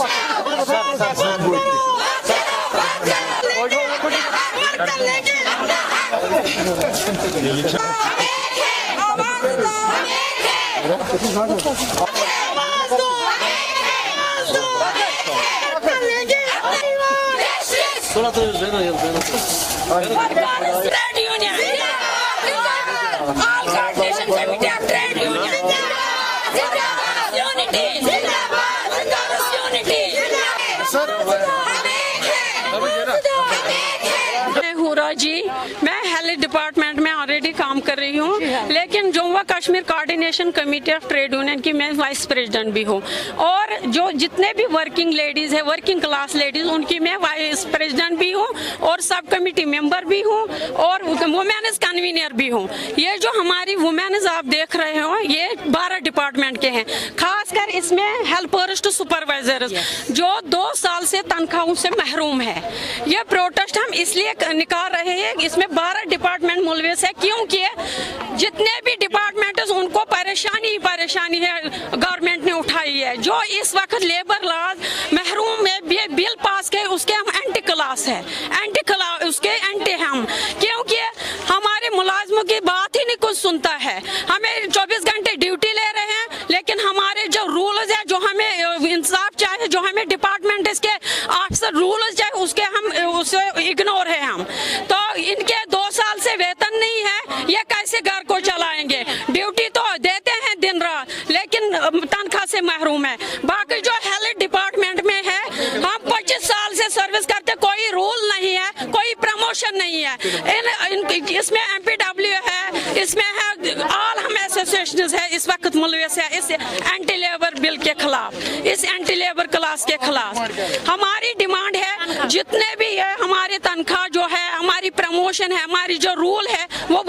All Caucasians, we have trade unions. Unity. जी मैं health department में already काम कर रही हूँ लेकिन जम्मू व Kashmir coordination committee of trade union की मैं वाइस प्रेसिडेंट भी हूँ। और जो जितने भी वर्किंग लेडीज़ है वर्किंग क्लास लेडीज़ उनकी मैं वाइस प्रेसिडेंट भी हूँ और सब कमेटी मेंबर भी हूँ और वुमेन्स कन्वीनर भी हूँ। ये जो हमारी वुमेन्स आप देख रहे हो ये बारह डिपार्टमेंट के हैं। खासकर इसमें हेल्पर्स टू सुपरवाइजर जो दो साल से तनख्वाहों से महरूम है। ये प्रोटेस्ट हम इसलिए निकाल रहे हैं इसमें बारह डिपार्टमेंट मुलविस है क्योंकि जितने भी परेशानी है गवर्नमेंट ने उठाई है। जो इस वक्त लेबर लॉज महरूम में भी बिल पास के उसके हम एंटी क्लास है। एंटी क्लास उसके एंटी हम। क्योंकि हमारे मुलाजमों की बात ही नहीं कुछ सुनता है। हमें 24 घंटे ड्यूटी ले रहे हैं, लेकिन हमारे जो रूल्स है, जो हमें इंसाफ चाहिए जो हमें डिपार्टमेंट इसके अफसर रूल्स चाहिए उसके हम उसे इग्नोर है हम। तनख्वाह से महरूम है। बाकी जो हेल्थ डिपार्टमेंट में है हम 25 साल से सर्विस करते कोई रूल नहीं है कोई प्रमोशन नहीं है। इन, इन, इसमें एमपीडब्ल्यू है इसमें है ऑल हम एसोसिएशन है इस वक्त मुलविस है इस एंटी लेबर बिल के खिलाफ इस एंटी लेबर क्लास के खिलाफ। हमारी डिमांड है जितने भी है हमारी तनख्वाह जो है हमारी प्रमोशन है हमारी जो रूल है वो